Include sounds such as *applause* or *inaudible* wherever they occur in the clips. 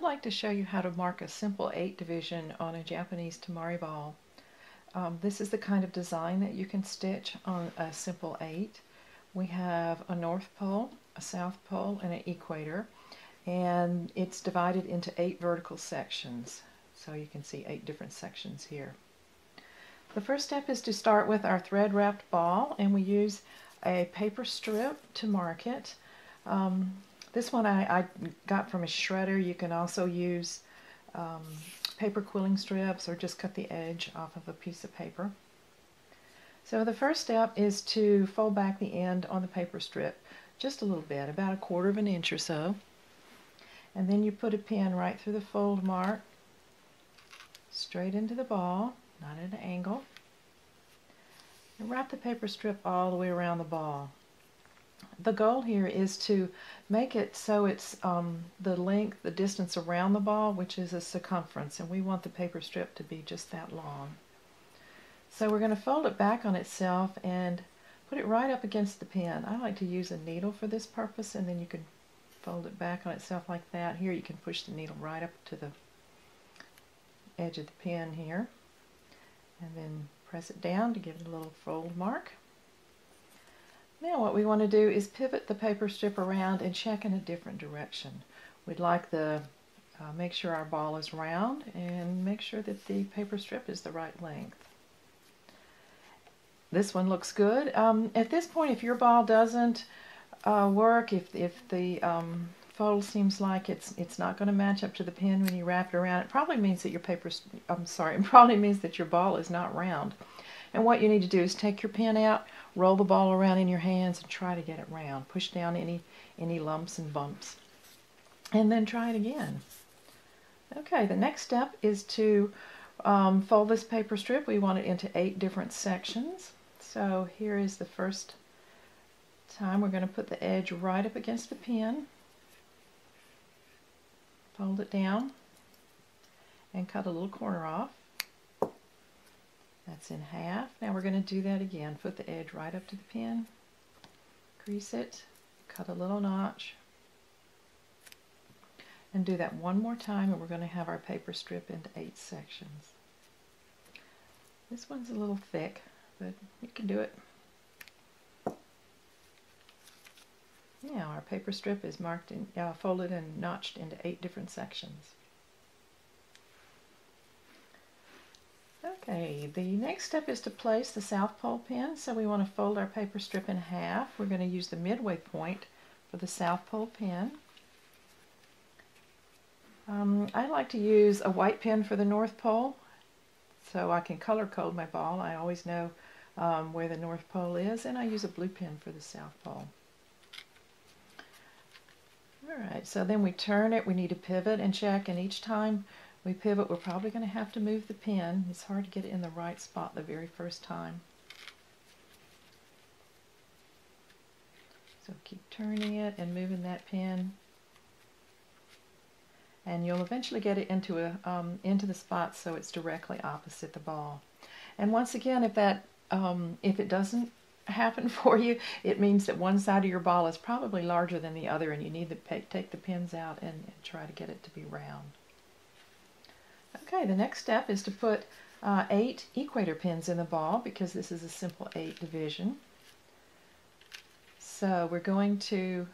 I'd like to show you how to mark a simple 8 division on a Japanese temari ball. Um, this is the kind of design that you can stitch on a simple 8. We have a north pole, a south pole, and an equator and it's divided into 8 vertical sections. So you can see 8 different sections here. The first step is to start with our thread wrapped ball and we use a paper strip to mark it. Um, this one I, I, got from a shredder. You can also use um, paper quilling strips or just cut the edge off of a piece of paper. So the first step is to fold back the end on the paper strip just a little bit, about a quarter of an inch or so. And then you put a pin right through the fold mark, straight into the ball, not at an angle. And wrap the paper strip all the way around the ball the goal here is to make it so it's um, the length, the distance around the ball, which is a circumference, and we want the paper strip to be just that long. So we're going to fold it back on itself and put it right up against the pin. I like to use a needle for this purpose, and then you can fold it back on itself like that. Here you can push the needle right up to the edge of the pin here, and then press it down to give it a little fold mark. Now what we want to do is pivot the paper strip around and check in a different direction. We'd like to uh, make sure our ball is round and make sure that the paper strip is the right length. This one looks good. Um, at this point, if your ball doesn't uh, work, if, if the um, fold seems like it's it's not going to match up to the pin when you wrap it around, it probably means that your paper, I'm sorry, *laughs* it probably means that your ball is not round. And what you need to do is take your pin out, roll the ball around in your hands, and try to get it round. Push down any, any lumps and bumps. And then try it again. Okay, the next step is to um, fold this paper strip. We want it into eight different sections. So here is the first time we're going to put the edge right up against the pin. Fold it down and cut a little corner off. That's in half. Now we're going to do that again. Put the edge right up to the pin, crease it, cut a little notch, and do that one more time and we're going to have our paper strip into eight sections. This one's a little thick, but you can do it. Now our paper strip is marked and uh, folded and notched into eight different sections. Okay, the next step is to place the South Pole pin. So we want to fold our paper strip in half. We're going to use the midway point for the South Pole pin. Um, I like to use a white pin for the North Pole so I can color code my ball. I always know um, where the North Pole is and I use a blue pin for the South Pole. Alright, so then we turn it, we need to pivot and check and each time we pivot, we're probably going to have to move the pin. It's hard to get it in the right spot the very first time. So keep turning it and moving that pin. And you'll eventually get it into a um, into the spot so it's directly opposite the ball. And once again, if that um, if it doesn't happen *laughs* for you, it means that one side of your ball is probably larger than the other, and you need to take the pins out and, and try to get it to be round. Okay, the next step is to put uh, eight equator pins in the ball because this is a simple eight division. So we're going to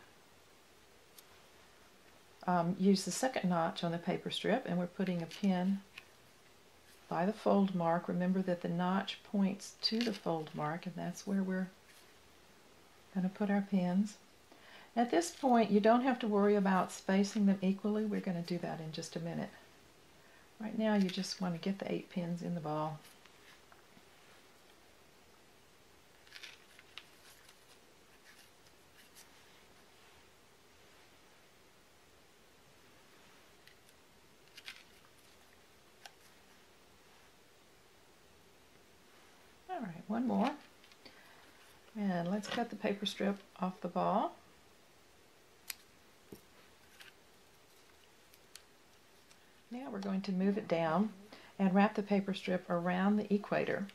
um, use the second notch on the paper strip and we're putting a pin by the fold mark. Remember that the notch points to the fold mark and that's where we're going to put our pins. At this point you don't have to worry about spacing them equally. We're going to do that in just a minute. Right now you just want to get the eight pins in the ball. All right, one more. And let's cut the paper strip off the ball. Now we're going to move it down and wrap the paper strip around the equator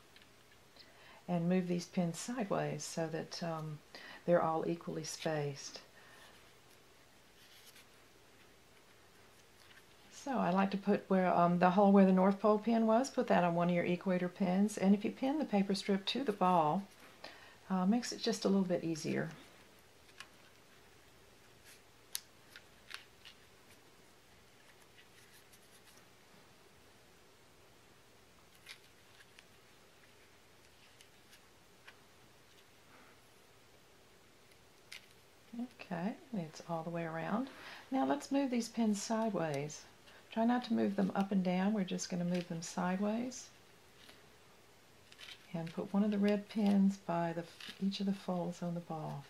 and move these pins sideways so that um, they're all equally spaced. So I like to put where um, the hole where the North Pole pin was, put that on one of your equator pins. And if you pin the paper strip to the ball, uh, makes it just a little bit easier. Okay, it's all the way around. Now let's move these pins sideways. Try not to move them up and down, we're just going to move them sideways. And put one of the red pins by the, each of the folds on the ball.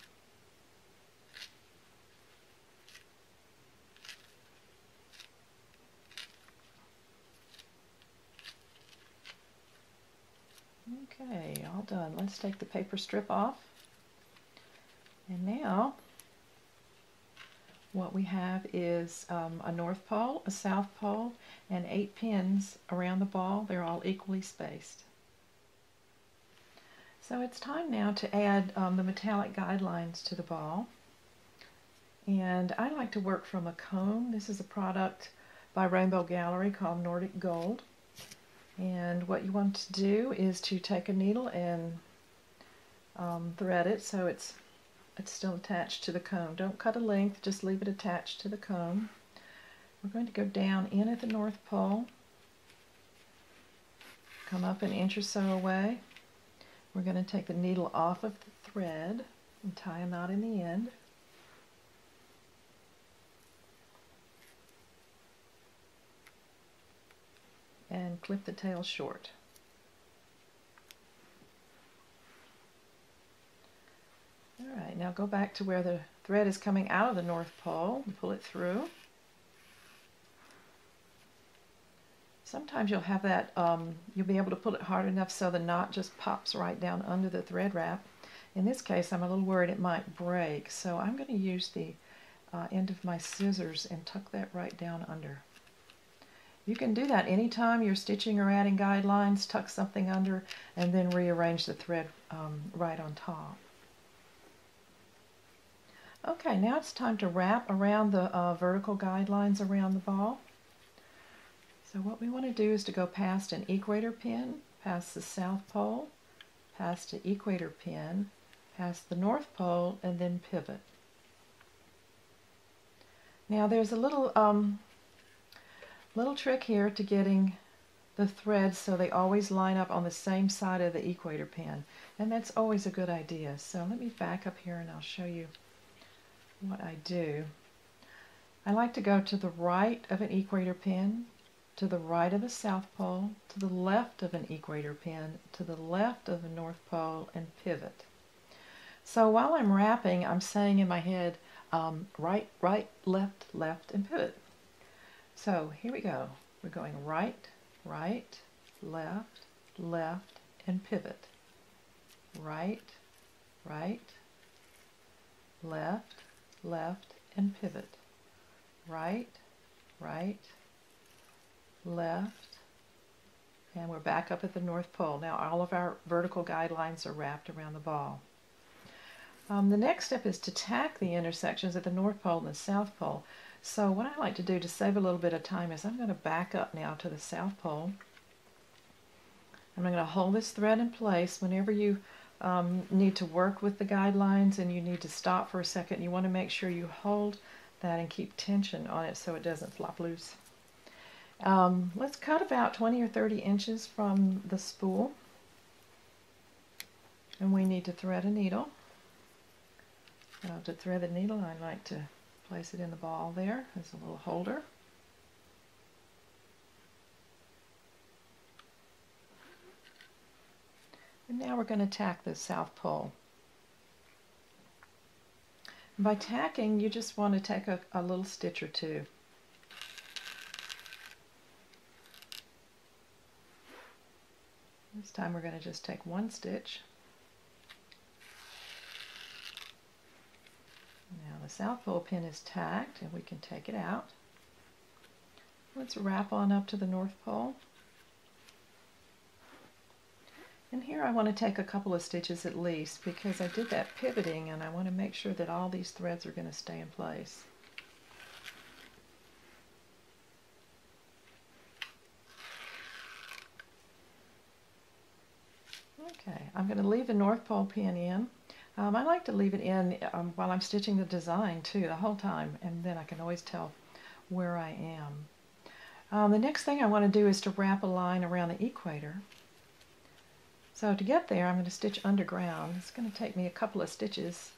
Okay, all done. Let's take the paper strip off. And now what we have is um, a north pole, a south pole, and eight pins around the ball. They're all equally spaced. So it's time now to add um, the metallic guidelines to the ball. And I like to work from a comb. This is a product by Rainbow Gallery called Nordic Gold. And what you want to do is to take a needle and um, thread it so it's it's still attached to the comb. Don't cut a length, just leave it attached to the comb. We're going to go down in at the North Pole, come up an inch or so away. We're going to take the needle off of the thread and tie a knot in the end. And clip the tail short. Alright, now go back to where the thread is coming out of the North Pole and pull it through. Sometimes you'll have that, um, you'll be able to pull it hard enough so the knot just pops right down under the thread wrap. In this case, I'm a little worried it might break, so I'm going to use the uh, end of my scissors and tuck that right down under. You can do that anytime you're stitching or adding guidelines, tuck something under, and then rearrange the thread um, right on top. Okay, now it's time to wrap around the uh, vertical guidelines around the ball. So what we want to do is to go past an equator pin, past the south pole, past the equator pin, past the north pole, and then pivot. Now there's a little um, little trick here to getting the threads so they always line up on the same side of the equator pin, and that's always a good idea. So let me back up here and I'll show you what I do. I like to go to the right of an equator pin, to the right of a south pole, to the left of an equator pin, to the left of the north pole, and pivot. So while I'm wrapping, I'm saying in my head, um, right, right, left, left, and pivot. So here we go. We're going right, right, left, left, and pivot. Right, right, left, left, and pivot. Right, right, left, and we're back up at the North Pole. Now all of our vertical guidelines are wrapped around the ball. Um, the next step is to tack the intersections at the North Pole and the South Pole. So what I like to do to save a little bit of time is I'm going to back up now to the South Pole. I'm going to hold this thread in place whenever you um, need to work with the guidelines and you need to stop for a second. You want to make sure you hold that and keep tension on it so it doesn't flop loose. Um, let's cut about 20 or 30 inches from the spool. And we need to thread a needle. Now to thread the needle, I like to place it in the ball there as a little holder. And now we're going to tack the south pole. And by tacking, you just want to take a, a little stitch or two. This time we're going to just take one stitch. Now the south pole pin is tacked and we can take it out. Let's wrap on up to the north pole. And here I want to take a couple of stitches at least because I did that pivoting and I want to make sure that all these threads are going to stay in place. Okay, I'm going to leave the North Pole pin in. Um, I like to leave it in um, while I'm stitching the design too, the whole time, and then I can always tell where I am. Um, the next thing I want to do is to wrap a line around the equator. So to get there, I'm going to stitch underground. It's going to take me a couple of stitches.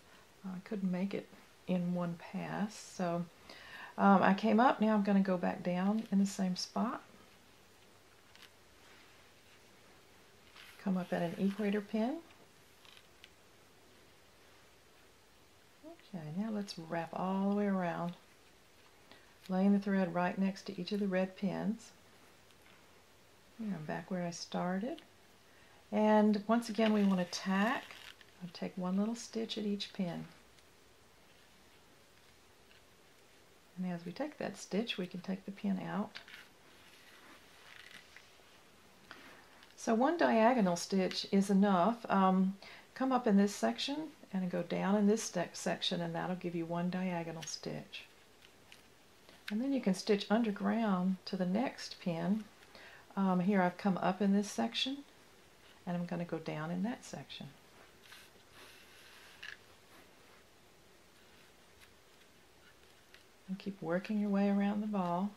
I couldn't make it in one pass, so um, I came up. Now I'm going to go back down in the same spot. Come up at an equator pin. Okay, now let's wrap all the way around, laying the thread right next to each of the red pins. Here I'm back where I started. And once again we want to tack. I'll take one little stitch at each pin. And as we take that stitch, we can take the pin out. So one diagonal stitch is enough. Um, come up in this section and go down in this section and that'll give you one diagonal stitch. And then you can stitch underground to the next pin. Um, here I've come up in this section and I'm going to go down in that section. And keep working your way around the ball.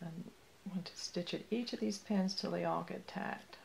And want to stitch at each of these pins till they all get tacked.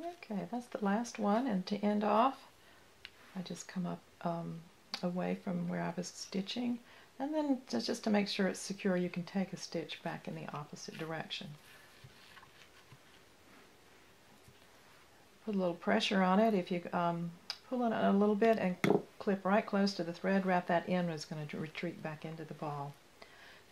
Okay, that's the last one, and to end off, I just come up um, away from where I was stitching, and then just to make sure it's secure, you can take a stitch back in the opposite direction. Put a little pressure on it. If you um, pull it a little bit and clip right close to the thread, wrap that in, it's going to retreat back into the ball.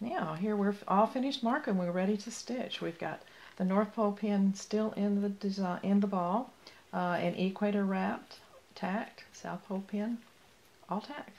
Now, here we're all finished marking. We're ready to stitch. We've got the North Pole pin still in the design in the ball, uh, an equator wrapped, tacked, South Pole pin, all tacked.